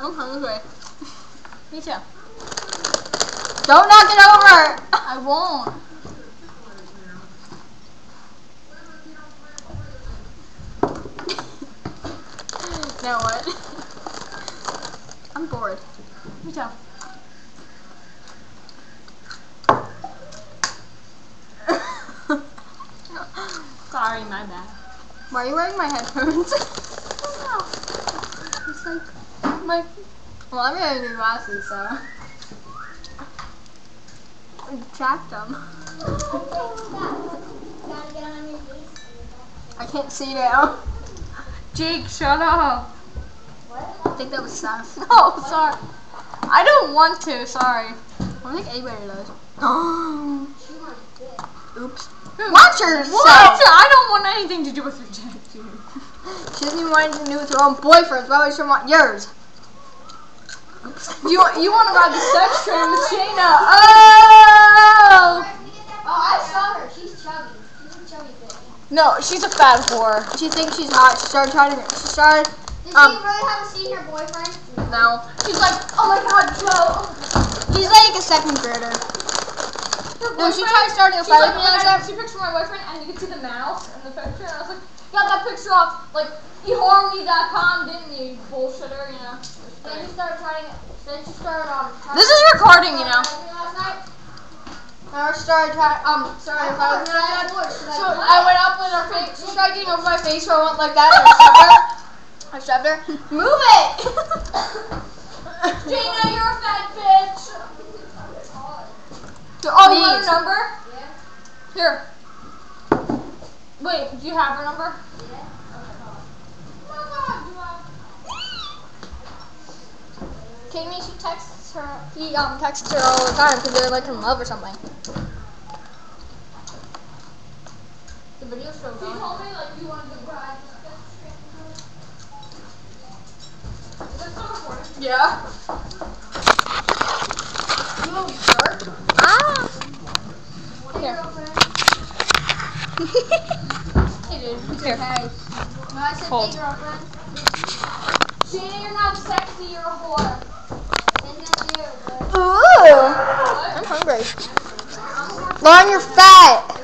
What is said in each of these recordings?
I'm hungry. Me too. Don't knock it over. I won't. Now what? I'm bored. Me too. Sorry, my bad. Why are you wearing my headphones? it's like my. Well, I'm wearing new glasses, so. Trapped them. I can't see now. Jake, shut up. I think that was Seth. Oh, sorry. I don't want to. Sorry. I don't think anybody does. Oops. Watch Watch yourself. What? I don't want anything to do with your Jake. dude. She doesn't even want anything to do with her own boyfriends. Why would she want yours? You you want to ride the sex train with Shayna? Oh! Oh, I saw her. She's chubby. She's a chubby bitch. No, she's a fat whore. She thinks she's hot. She started trying to. She started. Does Um, she really have a senior boyfriend? No. She's like, oh my god, Joe. He's like a second grader. No, she tried starting a fight like, with me. when and I a picture of my boyfriend, and you can see the mouth in the picture, and I was like, got that picture off like eHarmony.com, didn't you, bullshitter? You know. Then she started trying. Then she started on. This is recording, you know. Last night. I started trying. Um, started a fight with me. and stuff. So I went up with her face. She started getting over my face, so I went like that. And I shoved her. I shoved her. Move it. Jana, you're a fat bitch. You want Please. her number? Here. Wait, do you have her number? Yeah. Katie, she texts her. He um texts her all the time because they're like in love or something. The video's so She good. told me like you wanted to ride the sex train. Is this? Yeah. You little jerk. Ah. Here. Hey, dude. Here. okay. No, I said Hold. hey, girlfriend. Jana, you're not sexy, you're a whore. As you, Ooh. I'm hungry. Lauren, you're fat.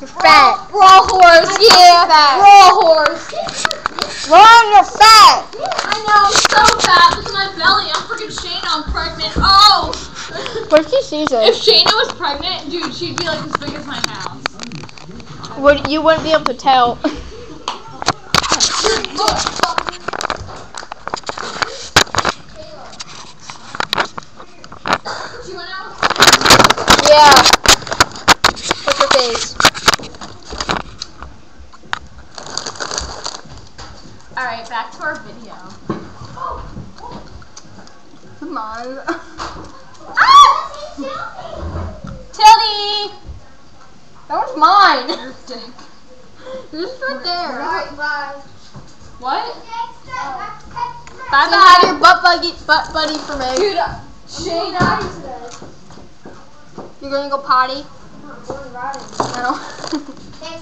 You're fat. We're all whores, yeah. fat. We're all whores. Lauren, you're fat. I know, I'm so fat. Look at my belly. I'm freaking Shayna. I'm pregnant. Oh! What if she sees if it? Shayna was pregnant, dude, she'd be like as big as my house. Would you wouldn't be able to tell? Look. She went out with Yeah. What's her face? Come on. Tilly! That was mine. Your dick. This right there. Alright, bye. What? Bye bye. Have your butt buggy, butt buddy for me. Dude, uh, Shayna. You're gonna go potty? No.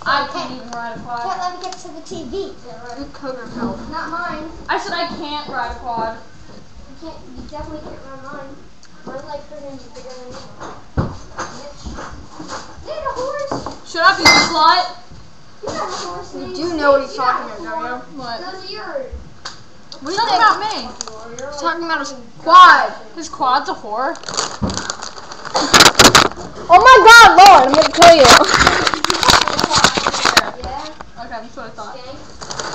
I can't even ride a quad. Can't let me get to the TV. You cover help. Not mine. I said I can't ride a quad. You can't. You definitely can't run mine. Mine like freaking bigger than you. Bitch. Dude, a horse. Shut up, you slut. You have a horse. You do know what he's talking about, don't you? What? Those are yours. What do you Something think? about me. He's talking about his quad. His quad's a whore. Oh my god, Lauren, I'm gonna kill you. Yeah. Okay, that's what I thought. Gang.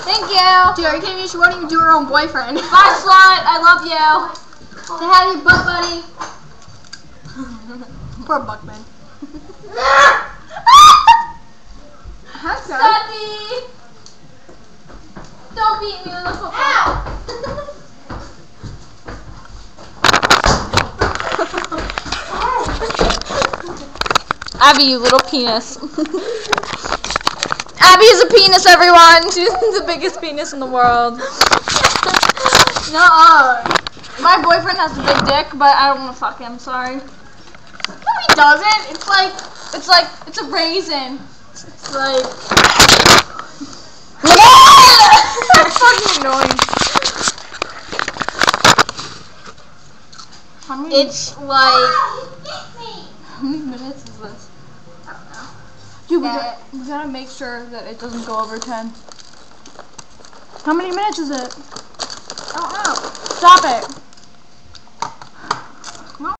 Thank you. Dude, are you kidding me? She won't even do her own boyfriend. Bye, slut. I love you. Say hi to your butt buddy. Poor Buckman. Daddy. Don't beat me with a football. Abby, you little penis. Abby is a penis, everyone. She's the biggest penis in the world. Nuh-uh. My boyfriend has a big dick, but I don't want to fuck him. Sorry. No, he doesn't. It's like, It's like it's a raisin. it's like. annoying. How many, It's like how many minutes is this? I don't know. Dude, we, got, we gotta make sure that it doesn't go over 10. How many minutes is it? I don't know. Stop it.